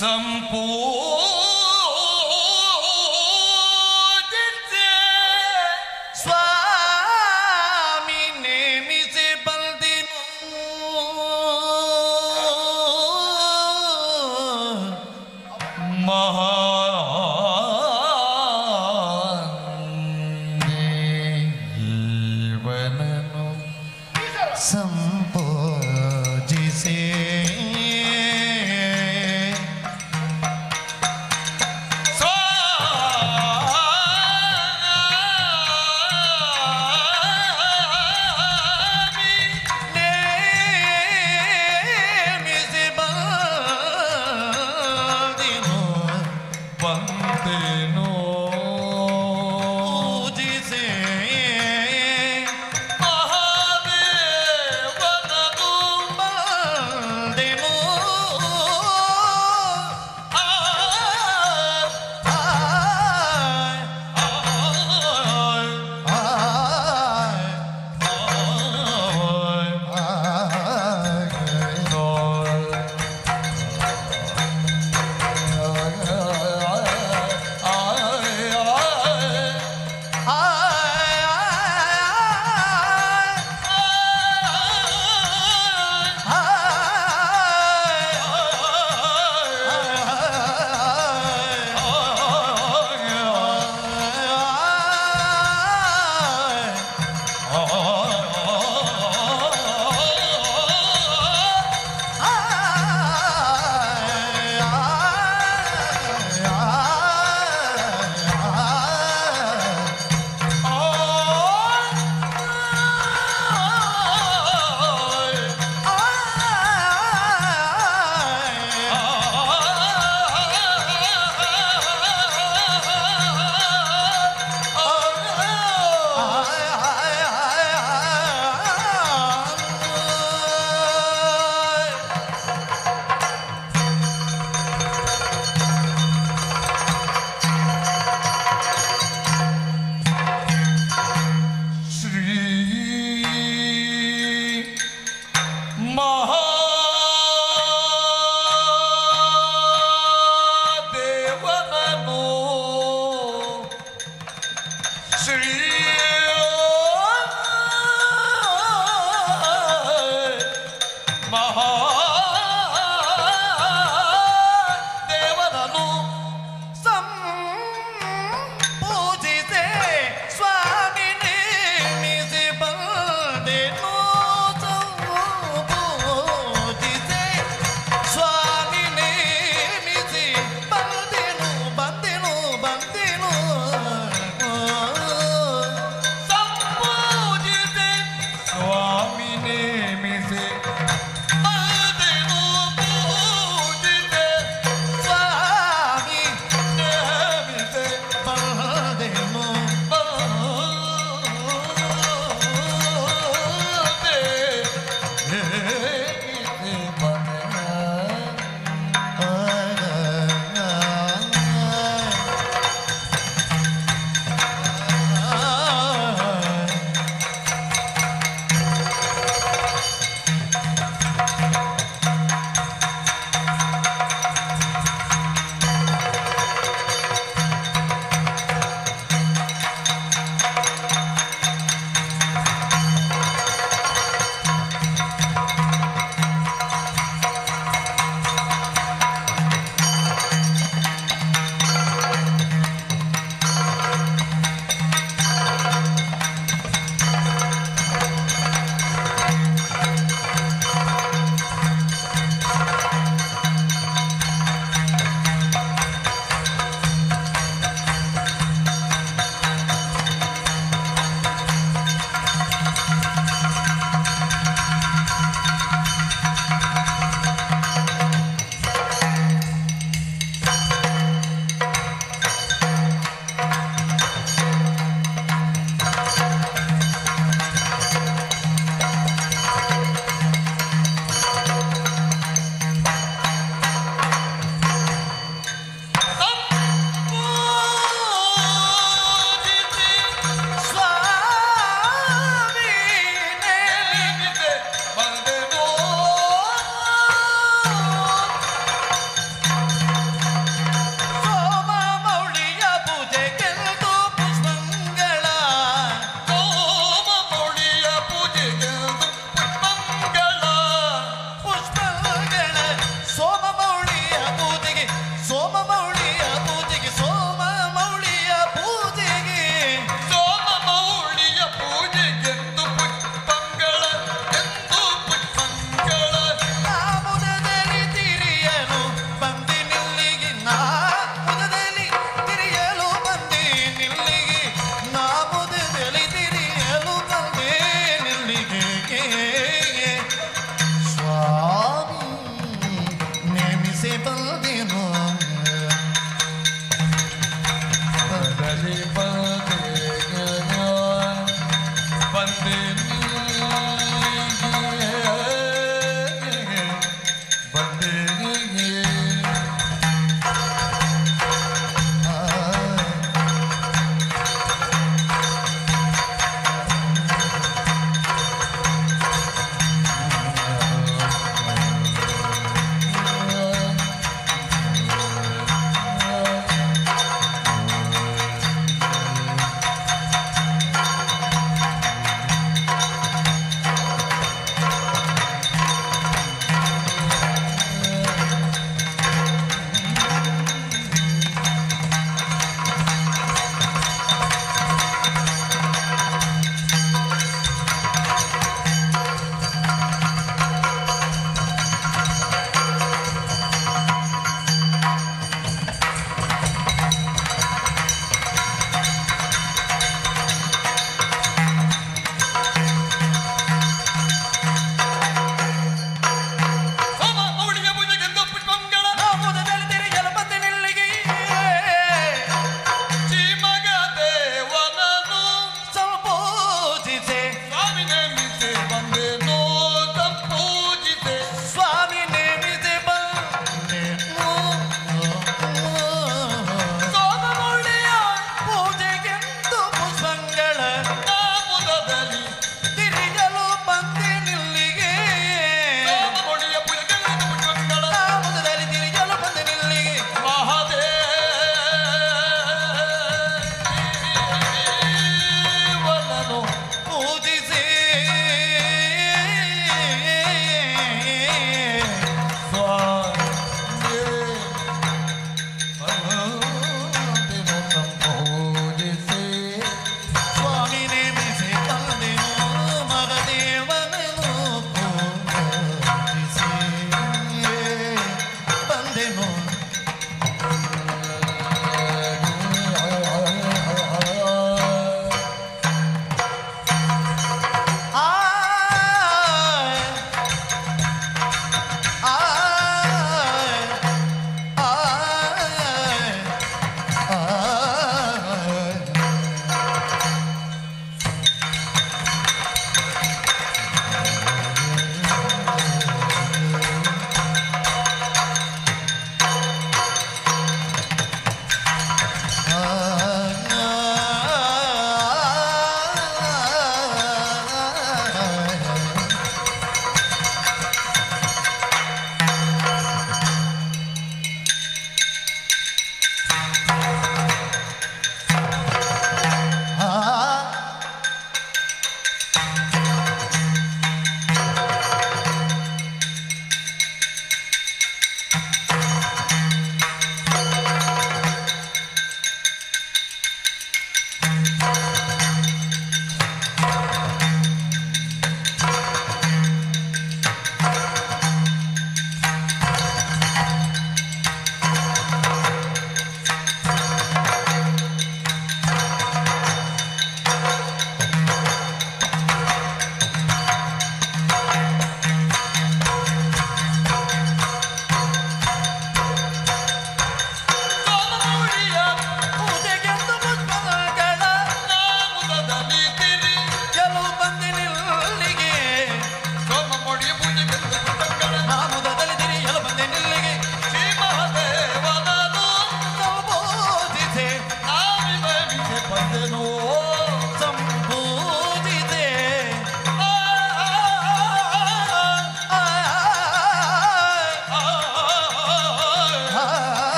ಸಂಪೂಜಿಸೆ Sir.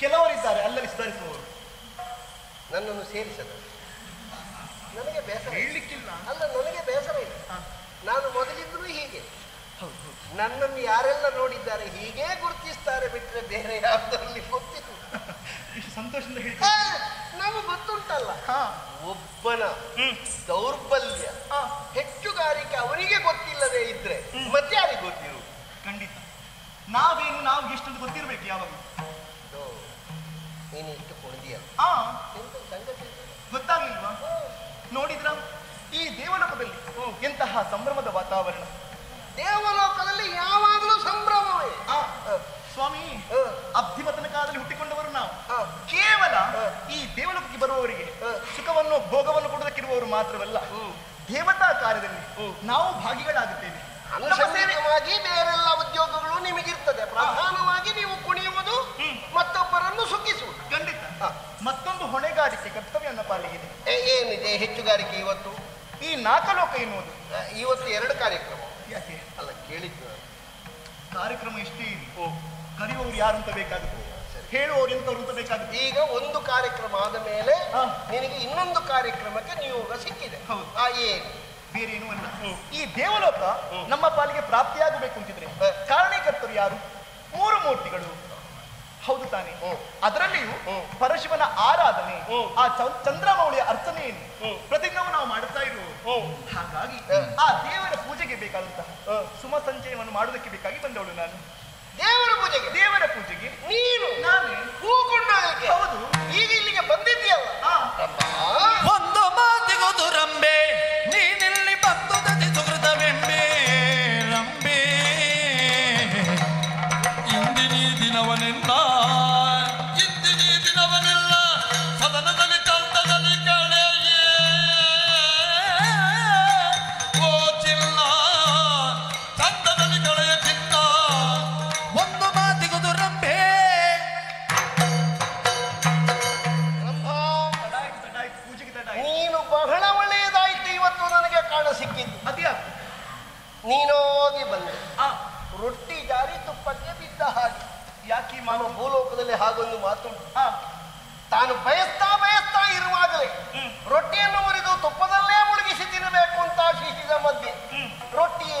ಕೆಲವರಿದ್ದಾರೆ ಅಲ್ಲಲ್ಲಿ ಸುಧಾರಿಸುವವರು. ನನ್ನನ್ನು ಸೇರಿಸದ. ನನಗೆ ಬೇಸರ. ಹೇಳಲಿಕ್ಕಿಲ್ಲ. ಅಲ್ಲ ನನಗೆ ಬೇಸರ ಇಲ್ಲ. ನಾನು ಮೊದಲಿದ್ರು ಹೀಗೆ. ನನ್ನನ್ನು ಯಾರೆಲ್ಲ ನೋಡಿದ್ದಾರೆ ಹೀಗೆ ಗುರುತಿಸ್ತಾರೆ ಬಿಟ್ಟರೆ ಬೇರೆ ಯಾವುದರಲ್ಲಿ ಗೊತ್ತಿಲ್ಲ ಇಷ್ಟು ಸಂತೋಷದಿಂದ ಹೇಳಿ ನಮಗೆ ಗೊತ್ತುಂಟಲ್ಲ. ಒಬ್ಬನ ದೌರ್ಬಲ್ಯ ಹೆಚ್ಚುಗಾರಿಕೆ ಅವರಿಗೆ ಗೊತ್ತಿಲ್ಲದೆ ಇದ್ರೆ ಮತ್ತೆ ಯಾರಿಗೆ ಗೊತ್ತಿರು? ಖಂಡಿತ. ನಾವೇನು ನಾವು ಎಷ್ಟೊಂದು ಗೊತ್ತಿರಬೇಕು ಯಾವಾಗ ನೀನು ಇಷ್ಟು ಸಂಗತಿ ಇದು? ಗೊತ್ತಾಗ್ಲಿಲ್ವಾ ನೋಡಿದ್ರ ಈ ದೇವಲೋಕದಲ್ಲಿ ಎಂತಹ ಸಂಭ್ರಮದ ವಾತಾವರಣ ದೇವಲೋಕದಲ್ಲಿ ಯಾವಾಗಲೂ ಸಂಭ್ರಮವೇ ಆ, ಸ್ವಾಮಿ ಅಭಿಮತನ ಅಬ್ಧಿಮತನ ಕಾಲದಲ್ಲಿ ಹುಟ್ಟಿಕೊಂಡವರು ನಾವು ಕೇವಲ. ಈ ದೇವಲೋಕಕ್ಕೆ ಬರುವವರಿಗೆ. ಸುಖವನ್ನು ಭೋಗವನ್ನು ಕೊಡೋದಕ್ಕಿರುವವರು ಮಾತ್ರವಲ್ಲ. ದೇವತಾ ಕಾರ್ಯದಲ್ಲಿ. ನಾವು ಭಾಗಿಗಳಾಗುತ್ತೇವೆ ಬೇರೆಲ್ಲ ಉದ್ಯೋಗಗಳು ನಿಮಗಿರ್ತದೆ ಪ್ರಧಾನವಾಗಿ ನೀವು ಕುಣಿಯುವುದು. ಮತ್ತೊಬ್ಬರನ್ನು ಸುಖಿಸುವುದು ಖಂಡಿತ ಹ. ಮತ್ತೊಂದು ಹೊಣೆಗಾರಿಕೆ ಕರ್ತವ್ಯ ನನ್ನ ಪಾಲಿಗಿದೆ ಏನಿದೆ? ಹೆಚ್ಚುಗಾರಿಕೆ ಇವತ್ತು? ಈ ನಾಕಲೋಕ ಎನ್ನುವುದು. ಇವತ್ತು ಎರಡು ಕಾರ್ಯಕ್ರಮ. ಯಾಕೆ? ಅಲ್ಲ ಕೇಳಿದ್ದು. ಕಾರ್ಯಕ್ರಮ ಇಷ್ಟೇ ಇದೆ ಕರೆಯುವವರು ಯಾರು ಅಂತ ಬೇಕಾಗುತ್ತೆ. ಹೇಳುವವರು ಎಂತವ್ರು ಅಂತ ಬೇಕಾಗುತ್ತೆ. ಈಗ ಒಂದು ಕಾರ್ಯಕ್ರಮ ಆದ ಮೇಲೆ. ನಿನಗೆ ಇನ್ನೊಂದು ಕಾರ್ಯಕ್ರಮಕ್ಕೆ ನಿಯೋಗ ಸಿಕ್ಕಿದೆ. ಹೌದು. ಆ ಏನು? ಬೇರೆ ಏನೂ ಅಲ್ಲ. ಈ ದೇವಲೋಕ ನಮ್ಮ ಪಾಲಿಗೆ ಪ್ರಾಪ್ತಿಯಾಗಬೇಕು ಅಂತಿದ್ರೆ. ಕಾರಣೀಕರ್ತರು ಯಾರು? ಮೂರು ಮೂರ್ತಿಗಳು. ಹೌದು ತಾನೆ. ಅದರಲ್ಲಿಯೂ. ಪರಶಿವನ ಆರಾಧನೆ. ಆ ಚಂದ್ರಮೌಳಿಯ ಅರ್ಚನೆಯನ್ನು ಹ್ಮ್. ಪ್ರತಿಜ್ಞವು ನಾವು ಮಾಡುತ್ತಾ ಇರುವುದು ಹಾಗಾಗಿ. ಆ ದೇವರ ಪೂಜೆಗೆ ಬೇಕಾದಂತಹ. ಸುಮ ಸಂಚಯವನ್ನು ಮಾಡುವುದಕ್ಕೆ ಬೇಕಾಗಿ ಬಂದವಳು ನಾನು ದೇವರ ಪೂಜೆಗೆ ದೇವರ ಪೂಜೆಗೆ ನೀನು ನಾನೇ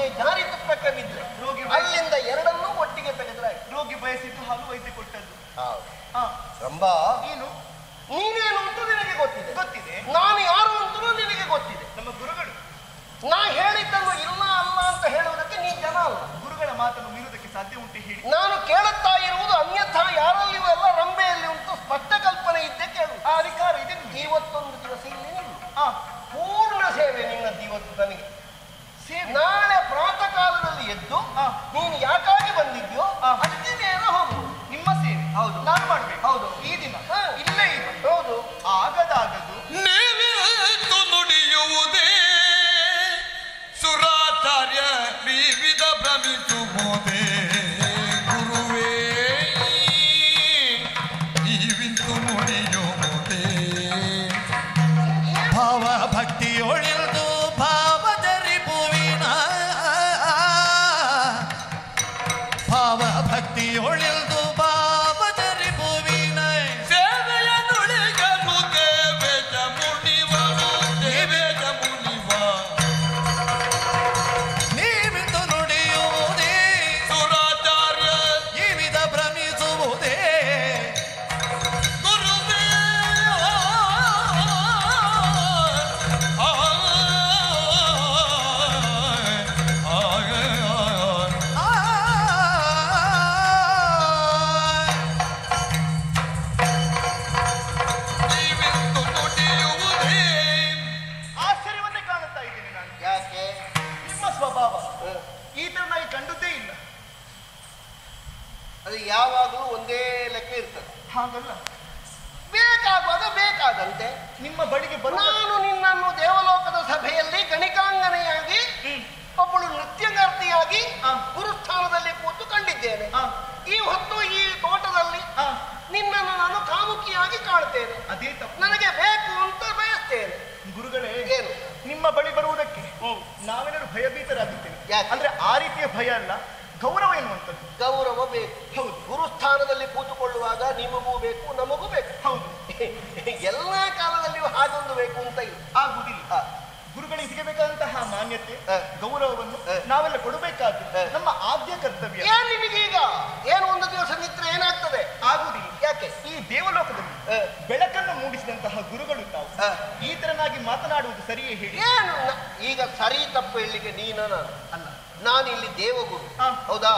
ಜಾರಿ ತುಪ್ಪಕ್ಕೆ ಬಿದ್ದರೆ ರೋಗಿ ಅಲ್ಲಿಂದ ಎರಡನ್ನೂ ಒಟ್ಟಿಗೆ ತೆಗೆದ್ರೆ ರೋಗಿ ಬಯಸಿದ್ದು ಹಾಲು ವೈದ್ಯ ಕೊಟ್ಟದ್ದು. ನೀನು? ರಂಭಾ ನೀನೇನು ಅಂತ ನಿನಗೆ ಗೊತ್ತಿದೆ. ಗೊತ್ತಿದೆ. ನಾನು ಯಾರು ಅಂತಲೂ ನಿನಗೆ ಗೊತ್ತಿದೆ. ನಮ್ಮ ಗುರುಗಳು. ನಾ ಹೇಳಿದ್ದನ್ನು ಇಲ್ಲ ಅಲ್ಲ ಅಂತ ಹೇಳುವುದಕ್ಕೆ ನೀ ಜನ ಅಲ್ಲ. ಗುರುಗಳ ಮಾತನ್ನು ಮೀರುವುದಕ್ಕೆ ಸಾಧ್ಯ ಉಂಟು ಹೇಳಿ. ನಾನು ಕೇಳುತ್ತಾ ಇರುವುದು ಅನ್ಯಥಾ ಯಾರಲ್ಲಿಯೂ ಎಲ್ಲ ರಂಬೆಯಲ್ಲಿ ಉಂಟು ಸ್ಪಷ್ಟ ಕಲ್ಪನೆ ಇದ್ದೆ ಕೇಳು. ಆ ಅಧಿಕಾರ ಇದೆ. ಇವತ್ತೊಂದು ದಿವಸ ಇಲ್ಲಿ ನಿಲ್ಲು. ಪೂರ್ಣ ಸೇವೆ ನಿನ್ನದ್ದು ಇವತ್ತು ನನಗೆ. ಸೇವೆ. ನಾಳೆ ಎದ್ದು. ನೀನು ಯಾಕಾಗಿ ಬಂದಿದ್ಯೋ ಅದು ಯಾವಾಗಲೂ ಒಂದೇ ಲೆಕ್ಕ ಇರ್ತದೆ. ಹಾಗಲ್ಲ. ಬೇಕಾಗುವಾಗ ಬೇಕಾದಂತೆ ನಿಮ್ಮ ಬಳಿಗೆ ನಾನು ನಿನ್ನನ್ನು ದೇವಲೋಕದ ಸಭೆಯಲ್ಲಿ ಗಣಿಕಾಂಗನೆಯಾಗಿ ಒಬ್ಬಳು ನೃತ್ಯಗಾರ್ತಿಯಾಗಿ. ಗುರುಸ್ಥಾನದಲ್ಲಿ ಕೂತು ಕಂಡಿದ್ದೇನೆ. ಈ ಹೊತ್ತು ಈ ತೋಟದಲ್ಲಿ ನಿನ್ನನ್ನು ನಾನು ಕಾಮುಕಿಯಾಗಿ ಕಾಣ್ತೇನೆ. ಅದೇ ತಪ್ಪು. ನನಗೆ ಬೇಕು ಅಂತ ಬಯಸ್ತೇನೆ. ಗುರುಗಳೇ ಏನು? ನಿಮ್ಮ ಬಳಿ ಬರುವುದಕ್ಕೆ. ನಾವೇನಾದ್ರು ಭಯಭೀತರಾಗುತ್ತೇವೆ? ಅಂದ್ರೆ ಆ ರೀತಿಯ ಭಯ ಅಲ್ಲ. ಗೌರವ ಎನ್ನುವಂಥದ್ದು. ಗೌರವ ಬೇಕು. ಹೌದು ಗುರುಸ್ಥಾನದಲ್ಲಿ ಕೂತುಕೊಳ್ಳುವಾಗ ನಿಮಗೂ ಬೇಕು ನಮಗೂ ಬೇಕು. ಹೌದು. ಎಲ್ಲ ಕಾಲದಲ್ಲಿಯೂ ಹಾಗೊಂದು ಬೇಕು ಅಂತ ಇಲ್ಲ. ಆಗುವುದಿಲ್ಲ ಗುರುಗಳಿಗೆ ಸಿಗಬೇಕಾದಂತಹ ಮಾನ್ಯತೆ. ಗೌರವವನ್ನು ನಾವೆಲ್ಲ ಕೊಡಬೇಕಾದ್ರೆ ನಮ್ಮ ಆದ್ಯ ಕರ್ತವ್ಯ. ಏನ್ ಈಗ ಏನು ಒಂದು ದಿವಸ ನಿತ್ರ ಏನಾಗ್ತದೆ? ಆಗುದಿಲ್ಲ. ಯಾಕೆ? ಈ ದೇವಲೋಕದಲ್ಲಿ. ಬೆಳಕನ್ನು ಮೂಡಿಸಿದಂತಹ ಗುರುಗಳು ತಾವು. ಈ ತರನಾಗಿ ಮಾತನಾಡುವುದು ಸರಿಯೇ ಹೇಳಿ. ಏನು ಈಗ ಸರಿ ತಪ್ಪು ಹೇಳಲಿಕ್ಕೆ ನೀನ ನಾನು? ಅಲ್ಲ. ನಾನು ಇಲ್ಲಿ ದೇವಗುರು ಹೌದಾ?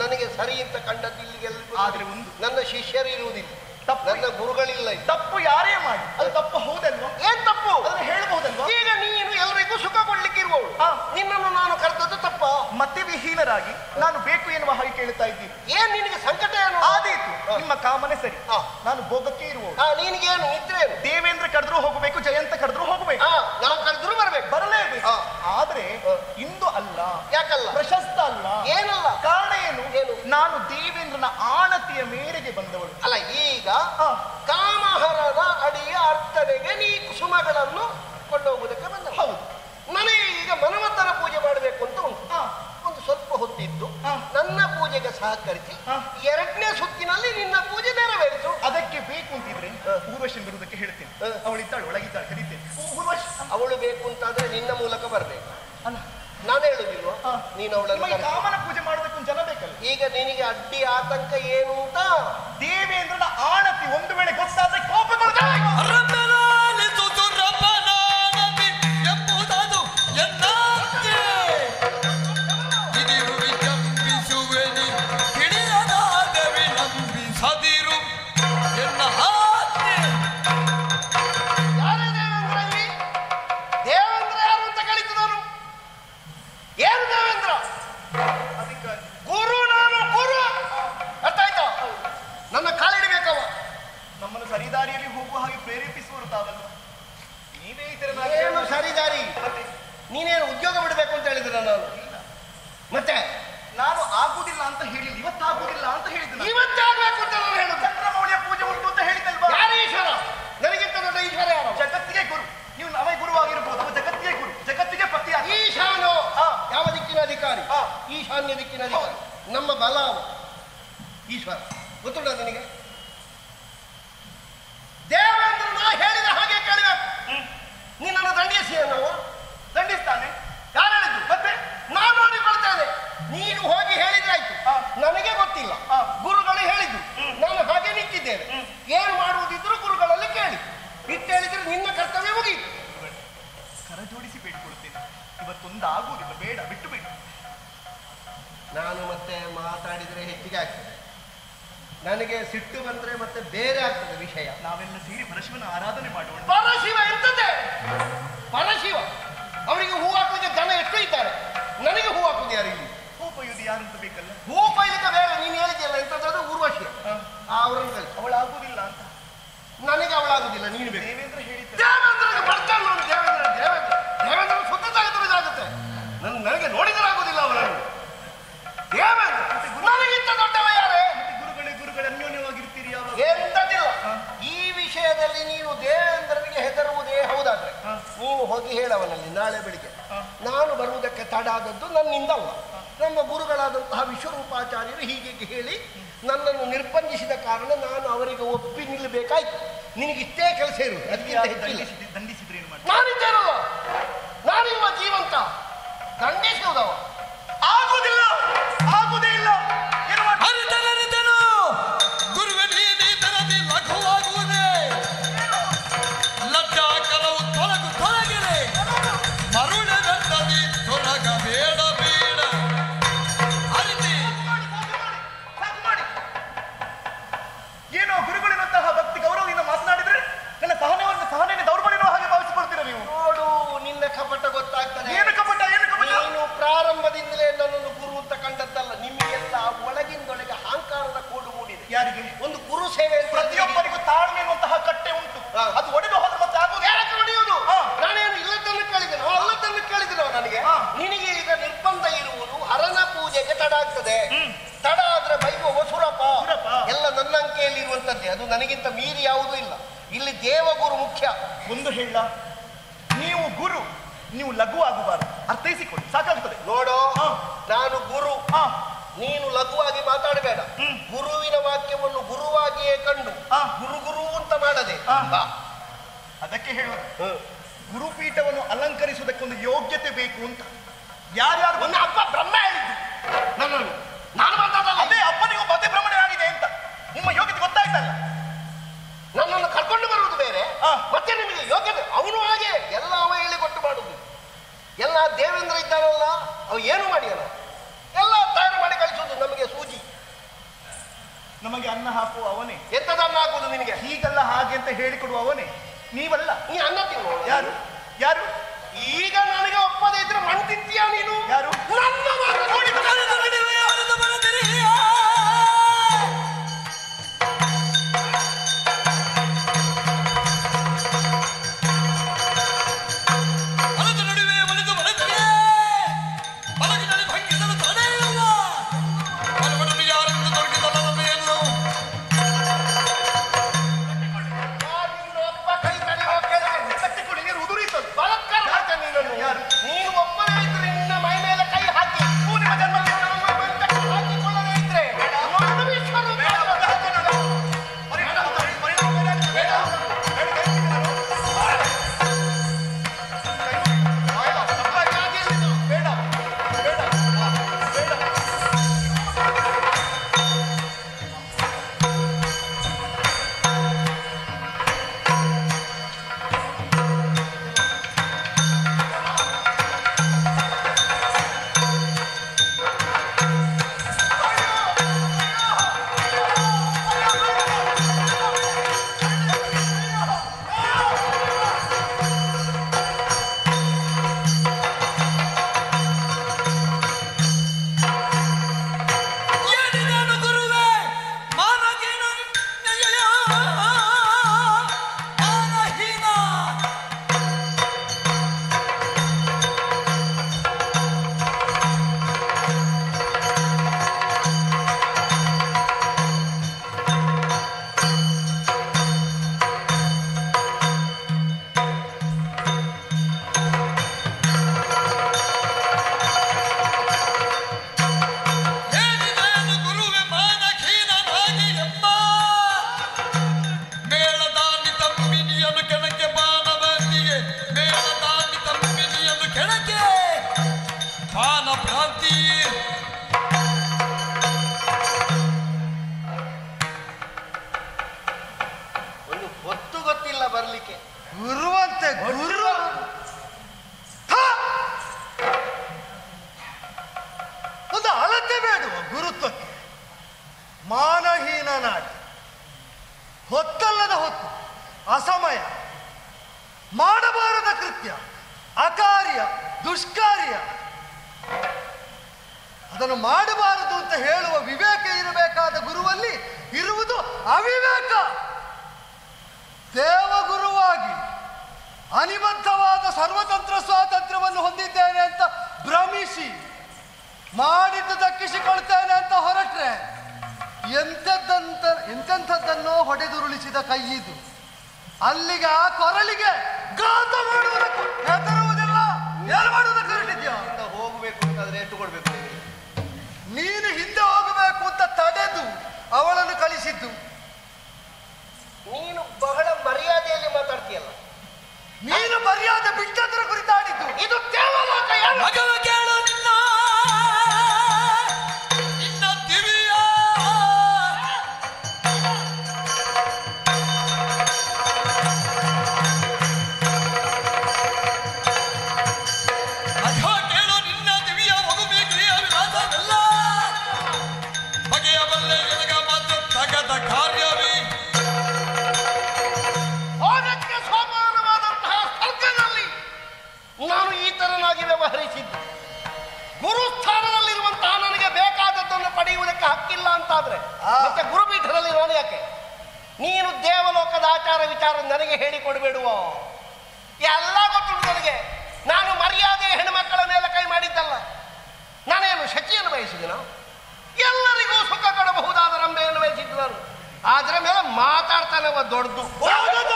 ನನಗೆ ಸರಿ ಅಂತ ಕಂಡದ್ದು ಇಲ್ಲಿ ಆದ್ರೆ ಒಂದು ನನ್ನ ಶಿಷ್ಯರು ಇರುವುದಿಲ್ಲ. ತಪ್ಪು. ನನ್ನ ಗುರುಗಳಿಲ್ಲ ತಪ್ಪು ಯಾರೇ ಮಾಡಿ. ಅದು ತಪ್ಪು ಹೌದಲ್ವಾ? ಏನ್ ತಪ್ಪು? ಅದನ್ನು ಹೇಳಬಹುದಲ್ವಾ? ಈಗ ನೀನು ಎಲ್ರಿಗೂ ಸುಖ ಕೊಡ್ಲಿಕ್ಕೆ ಇರುವವಳು. ನಿನ್ನನ್ನು ನಾನು ಕರೆದದ್ದು ಮತ್ತೆ ವಿಹೀನರಾಗಿ ನಾನು ಬೇಕು ಎನ್ನುವ ಹಾಗೆ ಕೇಳ್ತಾ ಇದ್ದೀನಿ ಏನ್ ನಿನಗೆ ಸಂಕಟ ಏನು? ಆದೀತು. ನಿಮ್ಮ ಕಾಮನೆ ಸರಿ. ನಾನು ಭೋಗಕ್ಕೆ ಇರುವ ನಿನಗೇನು ನಿದ್ರೆ ಏನು? ದೇವೇಂದ್ರ ಕರೆದ್ರೂ ಹೋಗಬೇಕು ಜಯಂತ ಕರೆದ್ರು ಹೋಗಬೇಕು. ನಾವು ಕರೆದ್ರು ಬರಬೇಕು. ಬರಲೇಬೇಕು. ಆದ್ರೆ ಇಂದು ಅಲ್ಲ ಯಾಕಲ್ಲ? ಪ್ರಶಸ್ತ ಅಲ್ಲ. ಏನಲ್ಲ? ಕಾರಣ ಏನು? ನಾನು ದೇವೇಂದ್ರನ ಆಣತಿಯ ಮೇರೆಗೆ ಬಂದವಳು. ಅಲ್ಲ ಈಗ. ಕಾಮಹರದ ಅಡಿಯ ಅರ್ಥನೆಗೆ ನೀ ಕುಸುಮಗಳನ್ನು ಕೊಂಡೋಗುವುದಕ್ಕೆ ಸಹಕರಿಸಿ. ಎರಡನೇ ಸುತ್ತಿನಲ್ಲಿ ನಿನ್ನ ಪೂಜೆ ನೆರವೇರಿಸು. ಅದಕ್ಕೆ ಬೇಕು ಅಂತಿದ್ರೆ ಹಾ. ಊರ್ವಶಿ ಬರುವುದಕ್ಕೆ ಹೇಳ್ತೇನೆ. ಅವಳಿದ್ದಾಳು ಒಳಗಿದ್ದಾಳೆ ಕರೀತೇನೆ. ಊರ್ವಶಿ ಅವಳು ಬೇಕು ಅಂತಾದ್ರೆ ನಿನ್ನ ಮೂಲಕ ಬರಬೇಕು. ಅಲ್ಲ. ನಾನು ಹೇಳುದಿಲ್ವಾ. ನೀನು ಅವಳನ್ನು ಏನು ಸರಿ ದಾರಿ? ನೀನೇನು ಉದ್ಯೋಗ ಬಿಡಬೇಕು ಅಂತ ಹೇಳಿದ್ರ ನಾನು? ಮತ್ತೆ? ನಾನು ಆಗುದಿಲ್ಲ ಅಂತ ಹೇಳಿಲ್ಲ ಇವತ್ತಾಗುದಿಲ್ಲ ಅಂತ ಹೇಳಿದ್ದೆ ನಾನು. ಇವತ್ತೇ ಆಗ್ಬೇಕು ಅಂತ ನಾನು ಹೇಳು ಚಂದ್ರಮೌಳಿಯ ಪೂಜೆ ಉಂಟು ಅಂತ ಹೇಳಿದಲ್ವಾ ಯಾರು ಈಶ್ವರ? ನನಗಿಂತ ದೊಡ್ಡ ಈಶ್ವರ ಯಾರು? ಜಗತ್ತಿಗೆ ಗುರು. ನೀವು ನಮಗೆ ಗುರುವಾಗಿರ್ಬೋದು ಅವ ಜಗತ್ತಿಗೆ ಗುರು. ಜಗತ್ತಿಗೆ ಪತಿ ಈಶಾನು. ಯಾವ ದಿಕ್ಕಿನ ಅಧಿಕಾರಿ. ಈಶಾನ್ಯ ದಿಕ್ಕಿನ ಅಧಿಕಾರಿ. ನಮ್ಮ ಬಲ ಈಶ್ವರ. ಗೊತ್ತುಂಟ ನಿನಗೆ ದೇವೇಂದ್ರ ನಾ ಹೇಳಿದ ಹಾಗೆ ಕೇಳಬೇಕು ನಿನ್ನನ್ನು ದಂಡಿಸಿ ನಾವು ದಂಡಿಸ್ತಾನೆ. ಯಾರು ಹೇಳಿದ್ರು ಮತ್ತೆ ನಾನು ನೋಡಿಕೊಳ್ತೇನೆ ನೀನು ಹೋಗಿ ಹೇಳಿದ್ರಾಯ್ತು. ನನಗೆ ಗೊತ್ತಿಲ್ಲ. ಗುರುಗಳು ಹೇಳಿದ್ರು ನಾನು ಹಾಗೆ ನಿಂತಿದ್ದೇನೆ. ಏನು ಮಾಡುವುದಿದ್ರು ಗುರುಗಳಲ್ಲಿ ಕೇಳಿ. ಬಿಟ್ಟು ಹೇಳಿದ್ರೆ ನಿನ್ನ ಕರ್ತವ್ಯ ಮುಗಿಯಿತು. ಕರ ಜೋಡಿಸಿ ಬೇಡಿಕೊಳ್ಳುತ್ತೇನೆ ಇವತ್ತೊಂದು ಆಗುವುದಿಲ್ಲ ಬೇಡ ಬಿಟ್ಟು ಬಿಡು. ನಾನು ಮತ್ತೆ ಮಾತಾಡಿದರೆ ಹೆಚ್ಚಿಗೆ ಆಗ್ತದೆ. ನನಗೆ ಸಿಟ್ಟು ಬಂದ್ರೆ ಮತ್ತೆ ಬೇರೆ ಆಗ್ತದೆ ವಿಷಯ. ನಾವೆಲ್ಲ ಸೇರಿ ಪರಶಿವನ ಆರಾಧನೆ ಮಾಡೋಣ ಪರಶಿವ ಎಂತದೆ ಪರಶಿವ. ಅವರಿಗೆ ಹೂ ಹಾಕುವುದೇ ಜನ ಎಷ್ಟು ಇದ್ದಾರೆ. ನನಗೆ ಹೂ ಹಾಕುವುದು ಯಾರು ಇಲ್ಲಿ? ಉಪಯುಧ ಯಾರು ಅಂತ ಬೇಕಲ್ಲ? ಹೂ ಪೈಲಿಕ್ಕೆ ಬೇರೆ ನೀನು ಹೇಳಿದ್ಯಲ್ಲ ಎಂತದ್ದು ಊರ್ವಶಿ. ಆ ಅವರನ್ನು ಕಳಿಸಿ ಅವಳು ಆಗುವುದಿಲ್ಲ ಅಂತ. ನನಗೆ ಅವಳಾಗುದಿಲ್ಲ ನೀನು ಬೇಕು. ದೇವೇಂದ್ರ ಹೇಳಿದ್ದ ವಿಷಯದಲ್ಲಿ ನೀನು ದೇವೇಂದ್ರನಿಗೆ ಹೆದರುವುದೇ ಹೌದಾದ್ರೆ. ನೀನು ಹೋಗಿ ಹೇಳವನಲ್ಲಿ ನಾಳೆ ಬೆಳಿಗ್ಗೆ. ನಾನು ಬರುವುದಕ್ಕೆ ತಡ ಆದದ್ದು ನನ್ನಿಂದಲ್ಲ ನಮ್ಮ ಗುರುಗಳಾದಂತಹ ವಿಶ್ವರೂಪಾಚಾರ್ಯರು ಹೀಗೆ ಹೇಳಿ ನನ್ನನ್ನು ನಿರ್ಬಂಧಿಸಿದ ಕಾರಣ ನಾನು ಅವರಿಗೆ ಒಪ್ಪಿ ನಿಲ್ಲಬೇಕಾಯ್ತು. ನಿನಗಿಷ್ಟೇ ಕೆಲಸ ಇರುವುದು ಅದಕ್ಕಿಂತ ಅದು ನನಗಿಂತ ಮೀರಿ ಯಾವುದೂ ಇಲ್ಲ. ಇಲ್ಲಿ ದೇವಗುರು ಮುಖ್ಯ. ಒಂದು ಹೇಳ. ನೀವು ಗುರು ನೀವು ಲಘು ಆಗಬಾರದು. ಅರ್ಥೈಸಿಕೊಳ್ಳಿ. ಸಾಕಾಗ್ತದೆ. ನೋಡೋ. ನಾನು ಗುರು. ಹಾ. ನೀನು ಲಘುವಾಗಿ ಮಾತಾಡಬೇಡ. ಗುರುವಿನ ವಾಕ್ಯವನ್ನು ಗುರುವಾಗಿಯೇ ಕಂಡು ಆ ಗುರು ಗುರು ಅಂತ ಮಾಡದೆ. ಅದಕ್ಕೆ ಹೇಳುವ. ಗುರುಪೀಠವನ್ನು ಅಲಂಕರಿಸುವುದಕ್ಕೊಂದು ಯೋಗ್ಯತೆ ಬೇಕು ಅಂತ. ಯಾರ್ಯಾರು ಬಂದ ಅಪ್ಪ ಬ್ರಹ್ಮ ಹೇಳಿದ್ದು. ನಾನು ಬಂದದಲ್ಲ ನನ್ನನ್ನು ಕರ್ಕೊಂಡು ಬರುವುದು ಬೇರೆ. ಮತ್ತೆ ನಿಮಗೆ ಯೋಗ್ಯತೆ ಅವನು ಹಾಗೆ ಎಲ್ಲ ಅವ ಹೇಳಿಕೊಟ್ಟು ಮಾಡುದು ಎಲ್ಲ ದೇವೇಂದ್ರ ಇದ್ದಾನಲ್ಲ ಅವ ಏನು ಮಾಡಿಯಲ್ಲ? ಎಲ್ಲ ತಯಾರು ಮಾಡಿ ಕಳಿಸುವುದು ನಮಗೆ ಸೂಜಿ. ನಮಗೆ ಅನ್ನ ಹಾಕುವ ಅವನೇ. ಎಂತದನ್ನ ಹಾಕುವುದು ನಿನಗೆ? ಹೀಗಲ್ಲ ಹಾಗೆ ಅಂತ ಹೇಳಿಕೊಡುವ ಅವನೇ. ನೀವಲ್ಲ. ನೀ ಅನ್ನ ತಿನ್ನು ಯಾರು? ಯಾರು? ಈಗ ನನಗೆ ಒಪ್ಪದೇ ಇದ್ರೆ ಮಣ್ಣು ತಿಂತೀಯ ನೀನು? ಭ್ರಮಿಸಿ ಮಾಡಿದ್ದು ದಕ್ಕಿಸಿಕೊಳ್ತೇನೆ ಅಂತ ಹೊರಟ್ರೆ ಎಂಥದ್ದಂತ ಎಂತೆಂಥದ್ದನ್ನೋ ಹೊಡೆದುರುಳಿಸಿದ ಕೈಯಿದು ಇದು. ಅಲ್ಲಿಗೆ ಆ ಕೊರಳಿಗೆ ಗಾತ ಮಾಡುವುದಕ್ಕೆ ಹೆದರುವುದಿಲ್ಲ. ಏನು ಮಾಡುವುದಕ್ಕೆ ಹೊರಟಿದ್ಯಾ? ಅಂತ ಹೋಗಬೇಕು ಅಂತಾದ್ರೆ ಎಷ್ಟು ಕೊಡ್ಬೇಕು ನೀನು ಹಿಂದೆ ಹೋಗಬೇಕು ಅಂತ ತಡೆದು ಅವಳನ್ನು ಕಳಿಸಿದ್ದು. ನೀನು ಬಹಳ ಮರ್ಯಾದೆಯಲ್ಲಿ ಮಾತಾಡ್ತೀಯಲ್ಲ. ನೀನು ಮರ್ಯಾದೆ ಬಿಟ್ಟದ್ರ ಕುರಿತಾಡಿದ್ದು. ಇದು ಕೇವಲ ಕೇಳು. ಆಚಾರ ವಿಚಾರ ನನಗೆ ಹೇಳಿಕೊಡ್ಬೇಡುವ? ಎಲ್ಲ ಗೊತ್ತುಂಟು ನನಗೆ. ನಾನು ಮರ್ಯಾದೆ ಹೆಣ್ಮಕ್ಕಳ ಮೇಲೆ ಕೈ ಮಾಡಿದ್ದಲ್ಲ. ನಾನೇನು ಶಚಿಯನ್ನು ಬಯಸಿದನು? ಎಲ್ಲರಿಗೂ ಸುಖ ಕೊಡಬಹುದಾದ ರಂಬೆಯನ್ನು ಬಯಸಿದ್ದು ನಾನು. ಆದ್ರ ಮೇಲೆ ಮಾತಾಡ್ತಾನೆ ದೊಡ್ಡದು.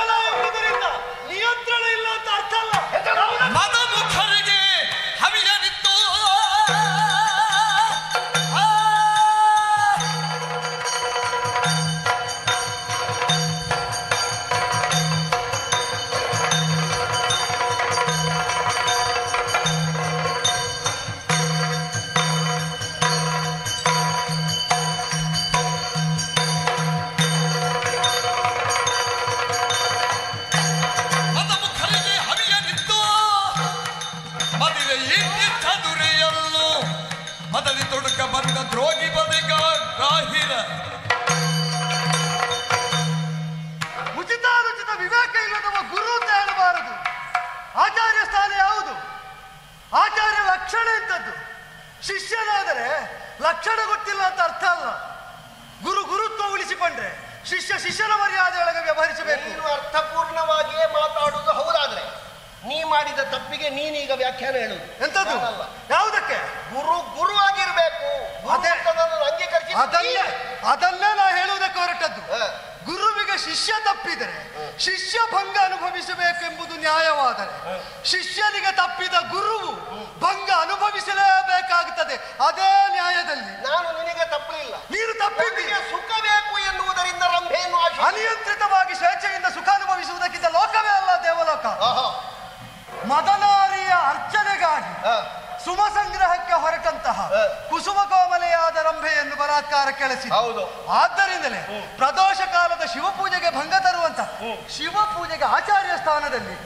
ಶಿಷ್ಯ ತಪ್ಪಿದರೆ ಶಿಷ್ಯ ಭಂಗ ಅನುಭವಿಸಬೇಕೆಂಬುದು ನ್ಯಾಯವಾದರೆ ಶಿಷ್ಯನಿಗೆ ತಪ್ಪಿದ ಗುರುವು ಭಂಗ ಅನುಭವಿಸಲೇಬೇಕಾಗುತ್ತದೆ ಅದೇ ನ್ಯಾಯದಲ್ಲಿ ನಾನು ನಿನಗೆ ತಪ್ಪಲಿಲ್ಲ ನೀನು ತಪ್ಪಿದ್ದೀಯ ಸುಖ ಬೇಕು ಎನ್ನುವುದರಿಂದ ರಂಭೆಯನ್ನು ಅನಿಯಂತ್ರಿತವಾಗಿ ಸ್ವೇಚ್ಛೆಯಿಂದ ಸುಖ ಅನುಭವಿಸುವುದಕ್ಕಿಂತ ಲೋಕವೇ ಅಲ್ಲ ದೇವಲೋಕ. ಮದನಾರಿಯ ಅರ್ಚನೆಗಾಗಿ. ಸುಮ ಸಂಗ್ರಹಕ್ಕೆ ಹೊರಟಂತಹ ಕುಸುಮ ಕೋಮಲೆಯಾದ ರಂಭೆಯನ್ನು ಬಲಾತ್ಕಾರ ಕೆಳಸಿ ಹೌದು. ಆದ್ದರಿಂದಲೇ ಪ್ರದೋಷ ಕಾಲದ ಶಿವಪೂಜೆಗೆ ಭಂಗ ತರುವಂತ ಶಿವಪೂಜೆಗೆ ಆಚಾರ್ಯ ಸ್ಥಾನದಲ್ಲಿ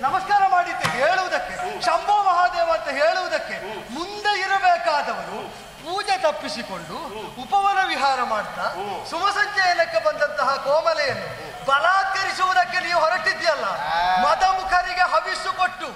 ನಮಸ್ಕಾರ ಮಾಡಿದ್ದೆ ಹೇಳುವುದಕ್ಕೆ ಶಂಭೋ ಮಹಾದೇವ ಅಂತ ಹೇಳುವುದಕ್ಕೆ ಮುಂದೆ ಇರಬೇಕಾದವರು ಪೂಜೆ ತಪ್ಪಿಸಿಕೊಂಡು ಉಪವನ ವಿಹಾರ ಮಾಡ್ತಾ ಸುಮಸಂಚಯನಕ್ಕೆ ಬಂದಂತಹ ಕೋಮಲೆಯನ್ನು ಬಲಾತ್ಕರಿಸುವುದಕ್ಕೆ ನೀವು ಹೊರಟಿದ್ಯಲ್ಲ ಮದಮುಖರಿಗೆ ಹವಿಸ್ಸು ಕೊಟ್ಟು